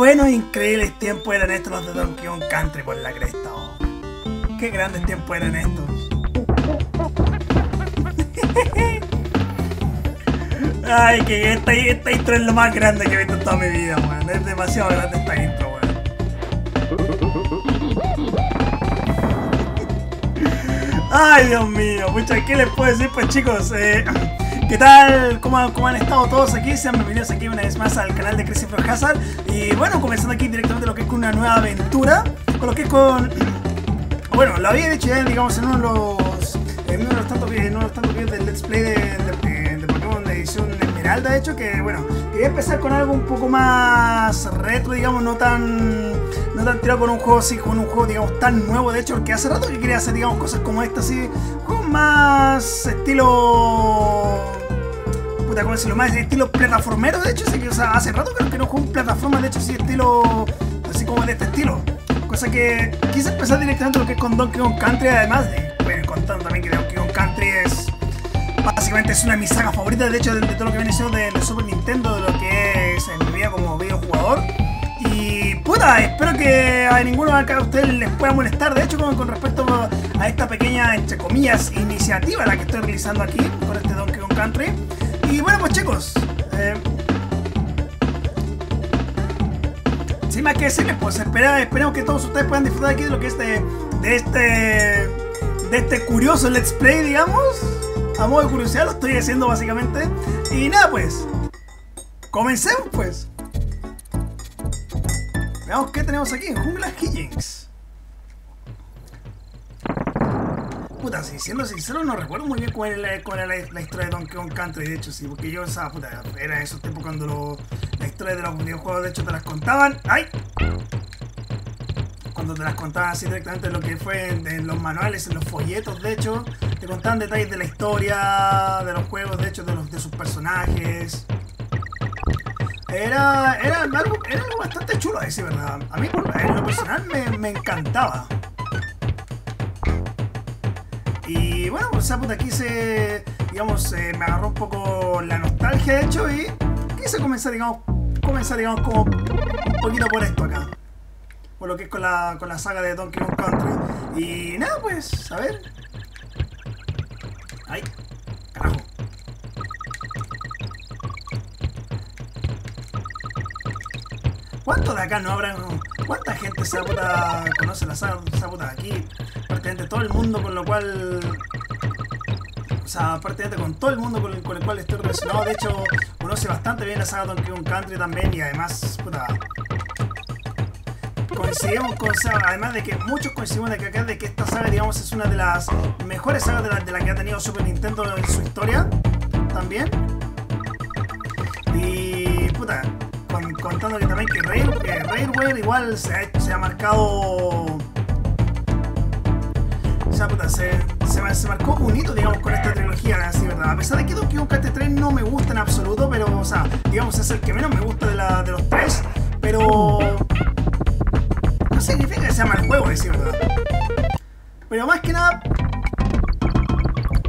Buenos e increíbles tiempos eran estos los de Donkey Kong Country por la cresta. oh. Qué grandes tiempos eran estos. Ay, que esta, esta intro es lo más grande que he visto en toda mi vida, weón. Es demasiado grande esta intro, weón. Ay, Dios mío, muchas, ¿qué les puedo decir? Pues chicos, eh, ¿qué tal? ¿Cómo, ¿Cómo han estado todos aquí? Sean bienvenidos aquí una vez más al canal de Crazy Frog Hazard. Y bueno, comenzando aquí directamente lo que es con una nueva aventura. Con lo que es con... Bueno, lo había dicho ya, digamos, en uno de los... En uno de los tantos, en uno de videos del Let's Play de, de, de Pokémon de edición Esmeralda, de hecho, que bueno, quería empezar con algo un poco más retro, digamos, no tan no tan tirado con un juego así, con un juego, digamos, tan nuevo, de hecho, porque hace rato que quería hacer, digamos, cosas como esta, así, juegos más estilo... Puta, ¿cómo decirlo? Más estilo plataformero, de hecho, sí, o sea, hace rato creo que no juego un plataforma, de hecho, sí, estilo, así como de este estilo. Cosa que quise empezar directamente lo que es con Donkey Kong Country, además de, bueno, contando también que Donkey Kong Country es... Básicamente es una de mis sagas favoritas, de hecho, de, de todo lo que viene siendo de, de Super Nintendo, de lo que es en mi vida como videojugador. Y puta, espero que a ninguno acá de ustedes les pueda molestar. De hecho, con, con respecto a esta pequeña, entre comillas, iniciativa la que estoy realizando aquí con este Donkey Kong Country. Chicos, eh, sin más que decirles, pues espera, esperemos que todos ustedes puedan disfrutar aquí de lo que es de, de este de este curioso Let's Play, digamos. A modo de curiosidad lo estoy haciendo básicamente. Y nada, pues, comencemos pues. Veamos qué tenemos aquí en Jungla Higgins. Puta, si siendo sincero, no recuerdo muy bien cuál era, cuál era la, historia de Donkey Kong Country, de hecho, sí, porque yo, esa puta, era esos tiempos cuando lo, la historia de los videojuegos, de hecho, te las contaban. ¡Ay! Cuando te las contaban así directamente en lo que fue en, en, los manuales, en los folletos, de hecho, te contaban detalles de la historia, de los juegos, de hecho, de, los, de sus personajes. Era, era, algo, bastante chulo decir verdad. A mí, en lo personal, me, me encantaba. Y bueno, pues esa puta quise, digamos, eh, me agarró un poco la nostalgia, de hecho, y quise comenzar, digamos, comenzar, digamos, como un poquito por esto acá. Por lo que es con la, con la saga de Donkey Kong Country. Y nada, pues, a ver. Ay, carajo. ¿Cuántos de acá no habrán... ¿Cuánta gente se puta conoce la saga esa puta de aquí? Prácticamente todo el mundo con lo cual... O sea, prácticamente con todo el mundo con el, cual estoy relacionado. De hecho, conoce bastante bien la saga Donkey Kong Country también y además, puta... Coincidimos con... Además de que muchos coincidimos de que de esta saga, digamos, es una de las mejores sagas de la, de que ha tenido Super Nintendo en su historia. También. Y... puta contando que también que, Rail, que Railway igual se ha marcado. Sea, puta, se, marcó un hito, digamos, con esta trilogía, así, ¿verdad? A pesar de que Donkey Kong Country 3 no me gusta en absoluto, pero, o sea, digamos, es el que menos me gusta de, los tres, pero. No significa que sea mal juego, decir verdad. Pero más que nada.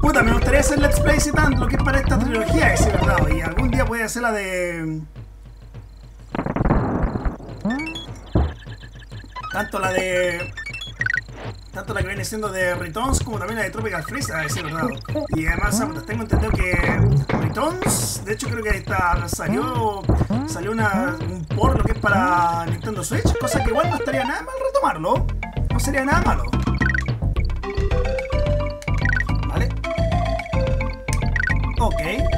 Puta, me gustaría hacer Let's Play tanto lo que es para esta trilogía, decir verdad. Y algún día voy a hacer la de. Tanto la de. Tanto la que viene siendo de Returns como también la de Tropical Freeze, a decir verdad. Y además tengo entendido que Returns, de hecho creo que está, salió salió una, un por lo que es para Nintendo Switch, cosa que igual no estaría nada mal retomarlo. No sería nada malo. Vale. Ok.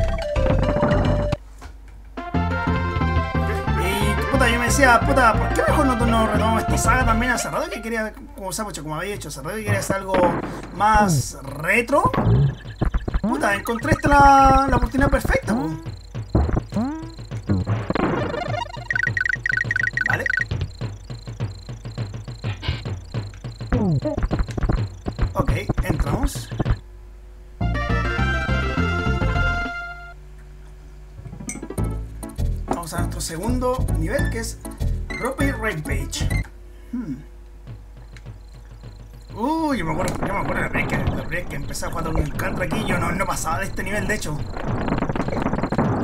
Decía, puta, ¿por qué mejor no, no retomamos esta saga también hace rato que quería, como se como había hecho, hace rato que quería hacer algo más retro? Puta, encontré esta la, la oportunidad perfecta. Vale. Ok, entramos. Segundo nivel que es Rope Rampage. Hmm. Uy, yo me acuerdo, yo me acuerdo la que, la vez que empecé a jugar un country aquí, yo no, no pasaba de este nivel, de hecho.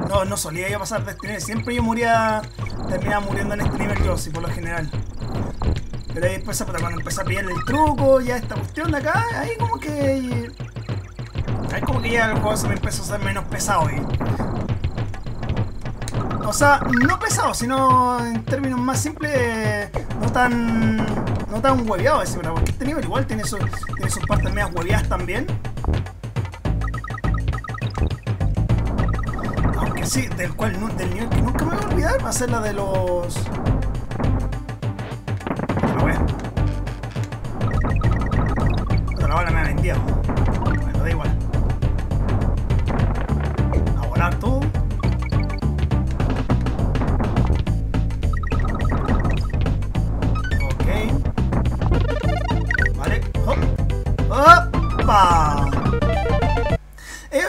No, no solía yo pasar de este nivel, siempre yo moría, terminaba muriendo en este nivel yo, sí, por lo general. Pero ahí después, cuando empecé a pillar el truco, ya esta cuestión de acá, ahí como que... Ahí como que ya el juego se me empezó a ser menos pesado. ahí. O sea, no pesado, sino en términos más simples, no tan no tan hueveado ese, porque este nivel igual tiene sus, tiene sus partes medias hueveadas también. Aunque sí, del cual del nivel que nunca me voy a olvidar va a ser la de los...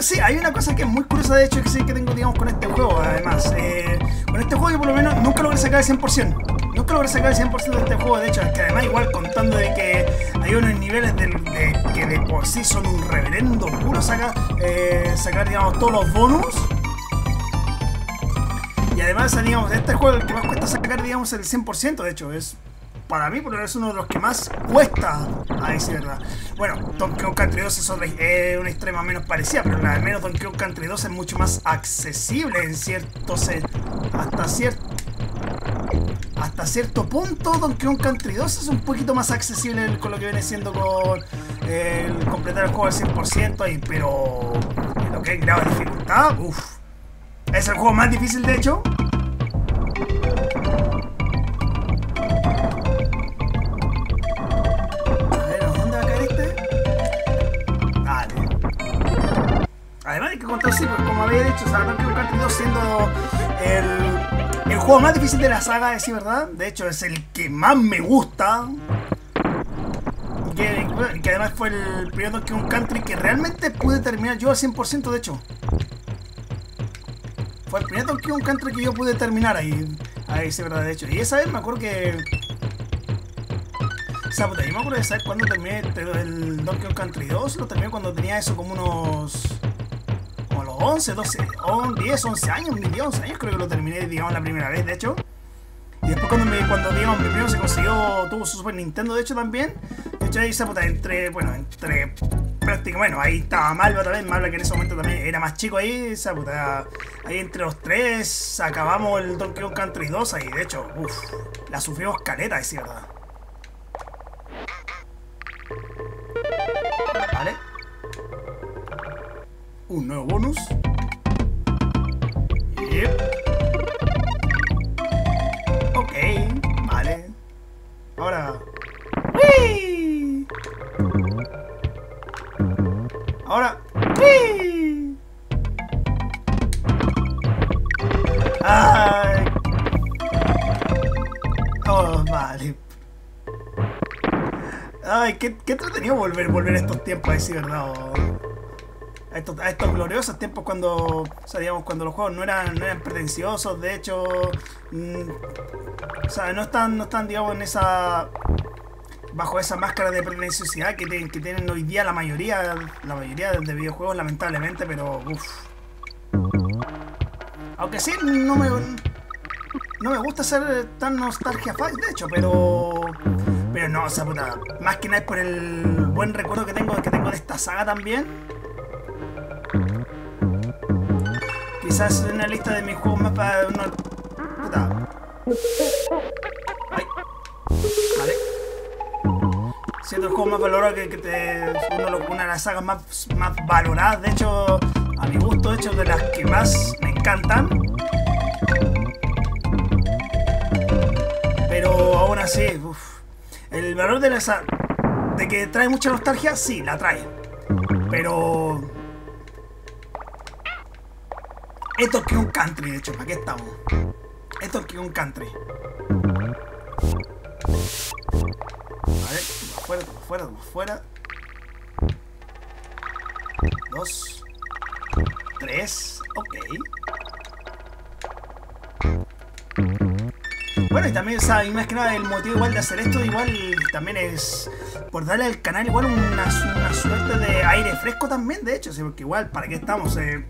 sí, hay una cosa que es muy curiosa de hecho que sí que tengo, digamos, con este juego, además. Eh, con este juego yo por lo menos nunca logré sacar el 100%. Nunca logré sacar el 100% de este juego, de hecho, es que además igual contando de que hay unos niveles de, de- que de por sí son un reverendo puro sacar, eh, sacar digamos, todos los bonus. Y además, digamos, este juego el que más cuesta sacar, digamos, el 100%, de hecho, es para mí, por lo menos, uno de los que más cuesta, a decir verdad. Bueno, Donkey Kong Country 2 es eh, una extrema menos parecida, pero al menos Donkey Kong Country 2 es mucho más accesible en cierto hasta cierto hasta cierto punto Donkey Kong Country 2 es un poquito más accesible con lo que viene siendo con el completar el juego al 100% ahí, pero lo que es grado de dificultad, uff. Es el juego más difícil de hecho. Había dicho, o sea, Donkey Kong Country 2 siendo el, el juego más difícil de la saga, decir, ¿verdad? De hecho, es el que más me gusta. Que, que además fue el primer Donkey Kong Country que realmente pude terminar yo al 100%, de hecho. Fue el primer Donkey Kong Country que yo pude terminar ahí. Ahí sí, verdad, de hecho. Y esa vez me acuerdo que... O sea, yo me acuerdo de saber cuándo terminé el Donkey Kong Country 2. Lo terminé cuando tenía eso como unos... Como los 11, 12, on- 10, 11 años, ni 10, 11 años creo que lo terminé, digamos, la primera vez, de hecho. Y después cuando, me, cuando digamos, mi primo se consiguió, tuvo su Super Nintendo, de hecho, también. De hecho, ahí se puta, entre, bueno, entre prácticamente, bueno, ahí estaba Malva también, Malva que en ese momento también era más chico ahí, esa puta, ahí entre los tres acabamos el Donkey Kong Country 2 ahí, de hecho, uff, la sufrimos caleta, es verdad. Un nuevo bonus. Yep. Ok, vale. Ahora. ¡Wii! Ahora. ¡Ay! Oh, vale. Ay, qué, qué entretenido volver, volver estos tiempos, a decir verdad. A estos, a gloriosos tiempos cuando, o sea, digamos, cuando los juegos no eran, no eran pretenciosos, de hecho, mm, o sea, no están, no están, digamos, en esa, bajo esa máscara de pretenciosidad que, que tienen hoy día la mayoría, la mayoría de videojuegos, lamentablemente, pero, uff. Aunque sí, no me, no me gusta ser tan nostalgia fan, de hecho, pero, pero no, o sea, puta, más que nada es por el buen recuerdo que tengo, que tengo de esta saga también. Quizás en una lista de mis juegos más para uno. Puta. Ay. Vale. Siendo el juego más valorado que, que te. Una de las sagas más, más valoradas, de hecho, a mi gusto, de hecho, de las que más me encantan. Pero aún así, uf, el valor de la sa- de que trae mucha nostalgia, sí, la trae. Pero esto es que un country, de hecho, ¿para qué estamos? Esto es que un country. Vale, toma fuera, toma fuera, toma fuera. Dos. Tres. Ok. Bueno, y también, o sea, más que nada el motivo igual de hacer esto, igual también es por darle al canal igual una, suerte de aire fresco también, de hecho, sí, porque igual, ¿para qué estamos? Eh,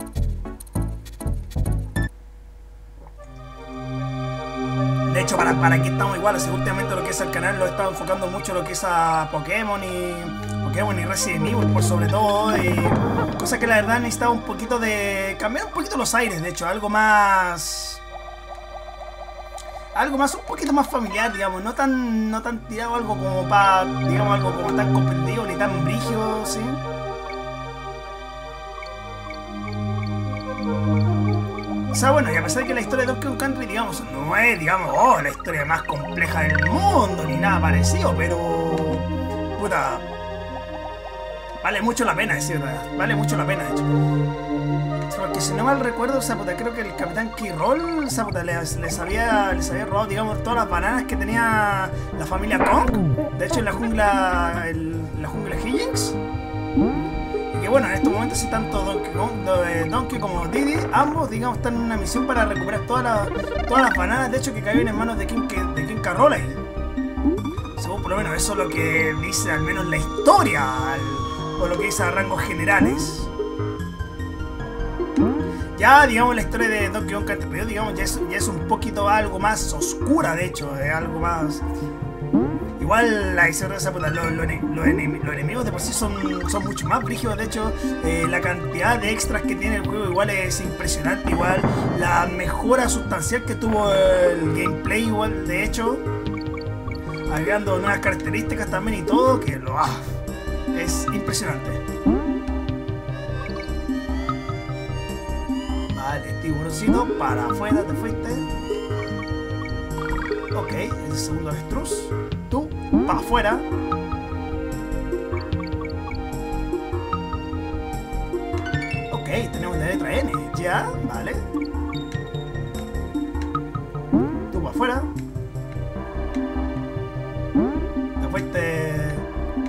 De hecho, para, para aquí estamos iguales. Últimamente lo que es el canal lo estado enfocando mucho lo que es a Pokémon y Pokémon y Resident Evil por sobre todo. Y cosa que la verdad necesitaba un poquito de... cambiar un poquito los aires, de hecho. Algo más... Algo más, un poquito más familiar, digamos. No tan, no tan tirado algo como para, digamos, algo como tan comprendido ni tan brígido, ¿sí? Sea, bueno, y a pesar de que la historia de Donkey Kong Country, digamos, no es, digamos, oh, la historia más compleja del mundo, ni nada parecido, pero... Puta... Vale mucho la pena, decir verdad. Vale mucho la pena, de hecho. Porque si no mal recuerdo, o creo que el Capitán Kirol, o les, había, les había robado, digamos, todas las bananas que tenía la familia Kong. De hecho, en la jungla, el, la jungla Higgins bueno, en estos momentos sí tanto Donkey, Kong, Donkey como Diddy, ambos digamos están en una misión para recuperar todas las, todas las bananas de hecho que cayeron en manos de King, de King Carole. Según por lo menos eso es lo que dice al menos la historia, o lo que dice a rangos generales. Ya, digamos, la historia de Donkey Kong digamos, ya es, ya es un poquito algo más oscura, de hecho, es algo más igual la historia de esa puta, los, enemigos de por sí son, son mucho más brígidos. De hecho, eh, la cantidad de extras que tiene el juego igual es impresionante. Igual la mejora sustancial que tuvo el gameplay, igual de hecho, agregando nuevas características también y todo, que lo ah, es impresionante. Vale, tiburoncito, para afuera te fuiste. Ok, el segundo avestruz para afuera. Ok, tenemos la letra N. Ya, vale. Tú para afuera. Te fuiste.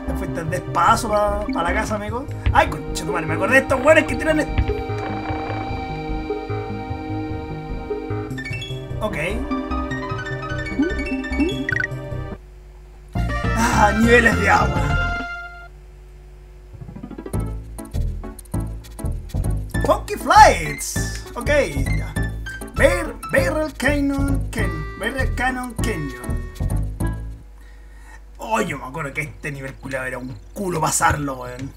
Te fuiste despacio para pa la casa, amigo. Ay, concha tu madre, me acordé de estos güeyes que tiran. Ok. Niveles de agua. Funky Flights. Ok. Bear, Barrel Canyon, Ken, Barrel Canyon Canyon. Oh, yo me acuerdo que este nivel culiado era un culo pasarlo, weón.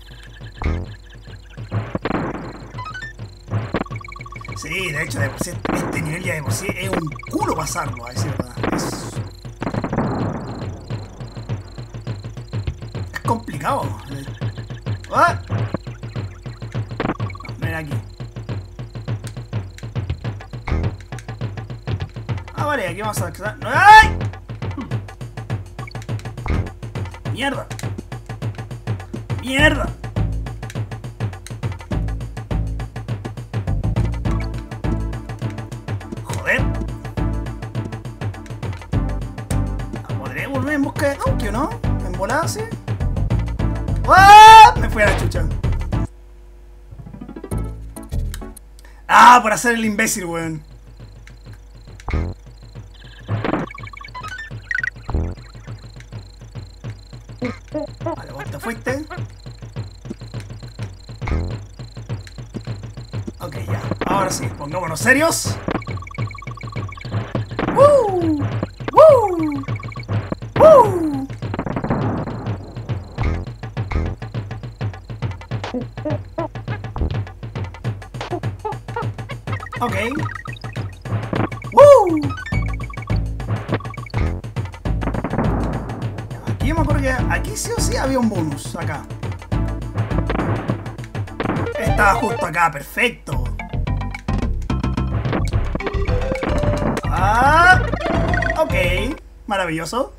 Sí, de hecho, de por sí, este nivel ya de por sí es un culo pasarlo, a decir verdad. Es complicado. ¡Ah! Ven aquí. Ah, vale, aquí vamos a... ¡Ay! ¡Mierda! ¡Mierda! Joder. ¿Podré volver en busca de Donkey, no? ¿En volada, sí? ¡Ah! Me fui a la chucha. Ah, por hacer el imbécil, weón. Vale, vos te fuiste. Ok, ya. Ahora sí, pongámonos serios. Ok. ¡Woo! Aquí me acuerdo que aquí sí o sí había un bonus, acá. Estaba justo acá, perfecto. Ah, ok, maravilloso.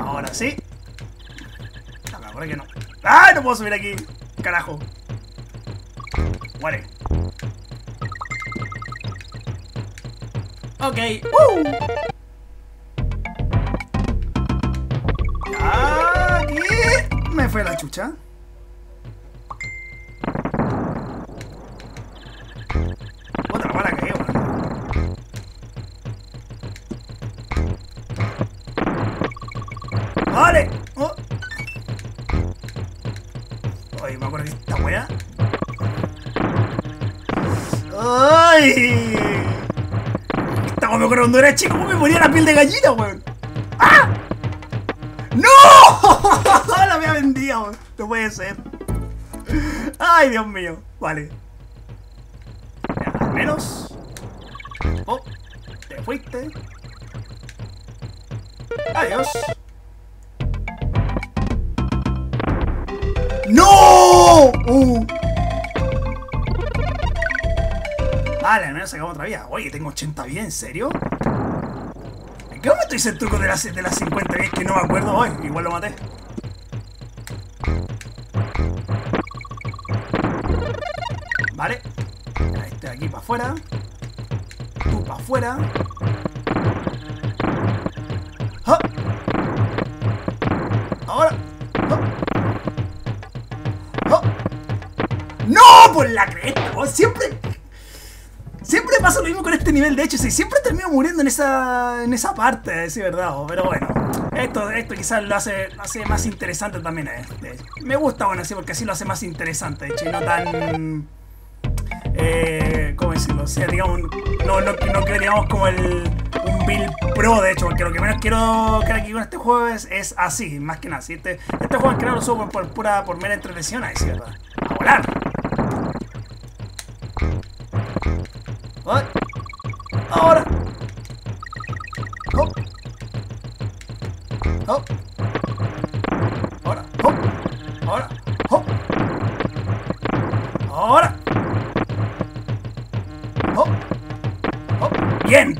Ahora sí. Ahora que no. ¡Ah! No puedo subir aquí. Carajo. Muere. Ok. ¡Uh! Aquí me fue la chucha. Otra bala que ¡Vale! Oh. Oye, me acuerdo que esta wea. ¡Ay! Acuerdo cuando era chico, ¿cómo me ponía la piel de gallina, weón? ¡Ah! ¡No! la había vendido, weón. No puede ser. Ay, Dios mío. Vale. Al menos. Oh, te fuiste. Adiós. Vale, al menos sacamos otra vía. Oye, tengo 80 vidas, ¿en serio? ¿En qué momento hice el truco de las, de las 50 vidas que no me acuerdo hoy? Igual lo maté. Vale. Este de aquí para afuera. Tú para afuera. ¡Ah! Ahora. ¡Ah! ¡Ah! ¡No! Por la cresta. vos Siempre. Pasa lo mismo con este nivel, de hecho, sí, siempre termino muriendo en esa, en esa parte, sí, verdad, pero bueno, esto, esto quizás lo hace, hace más interesante también, eh, me gusta, bueno, sí, porque así lo hace más interesante, de hecho, y no tan, eh, ¿cómo decirlo? O sea, digamos, no, no, no que digamos como el, un build pro, de hecho, porque lo que menos quiero que aquí con este juego es, es así, más que nada, ¿sí? este, este juego en que lo subo por, por pura, por mera entretención, ahí sí, ¿verdad? A volar. Ahora. Hop. Hop. Ahora. Hop. Ahora. Hop. Ahora. Hop. Hop. Bien.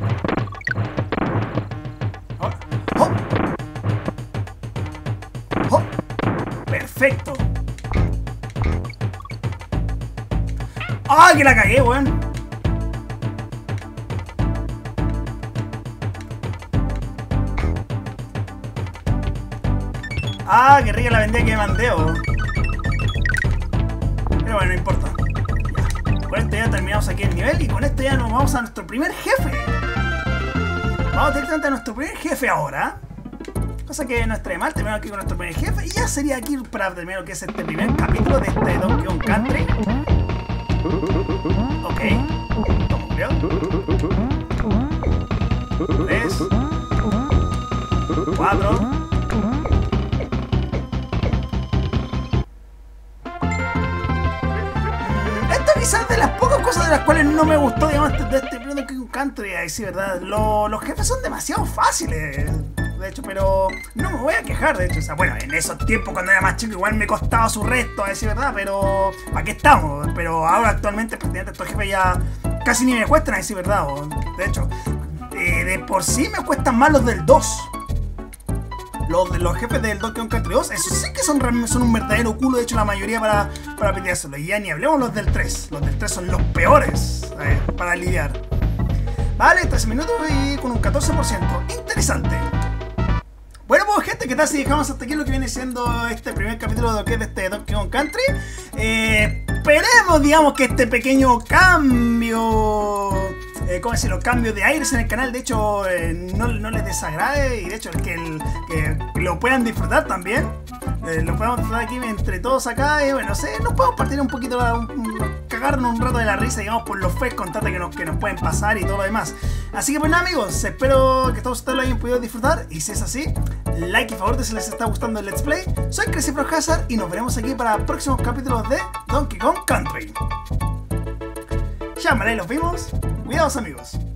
Ahora. Hop. Hop. Perfecto. ¡Ah, que la cagué, weón! Vendía que mandeo. Pero bueno, no importa. Con esto ya terminamos aquí el nivel y con esto ya nos vamos a nuestro primer jefe. Vamos directamente a nuestro primer jefe ahora. Cosa que no estaré mal, terminamos aquí con nuestro primer jefe y ya sería aquí para terminar lo que es este primer capítulo de este Donkey Kong Country. Ok. Cuidado. Tres. Cuatro. De las cuales no me gustó, digamos, de este Donkey Kong Country, ahí sí, ¿verdad? Lo- los jefes son demasiado fáciles, de hecho, pero no me voy a quejar, de hecho. O sea, bueno, en esos tiempos cuando era más chico igual me costaba su resto, a decir verdad, pero aquí estamos. Pero ahora actualmente, prácticamente estos jefes ya casi ni me cuestan, a decir verdad. de hecho, eh, de por sí me cuestan más los del 2. Los, los jefes del Donkey Kong Country 2, esos sí que son, son un verdadero culo, de hecho la mayoría para, para. Y ya ni hablemos los del 3. Los del 3 son los peores para lidiar. Vale, 13 minutos y con un 14%. Interesante. Bueno, pues gente, ¿qué tal si dejamos hasta aquí lo que viene siendo este primer capítulo de lo este Donkey Kong Country? Eh, esperemos, digamos, que este pequeño cambio, eh, ¿cómo decirlo? Cambio de aires en el canal, de hecho, eh, no, no les desagrade y de hecho que, que lo puedan disfrutar también. Eh, lo podemos disfrutar aquí entre todos acá y bueno, sé, nos podemos partir un poquito, un- cagarnos un rato de la risa, digamos, por los fes constantes que nos, que nos pueden pasar y todo lo demás. Así que pues nada amigos, espero que todos ustedes lo hayan podido disfrutar y si es así, like y favor si les está gustando el Let's Play. Soy Crazy Pro Hazard y nos veremos aquí para próximos capítulos de Donkey Kong Country. Y los vimos. Cuidados amigos.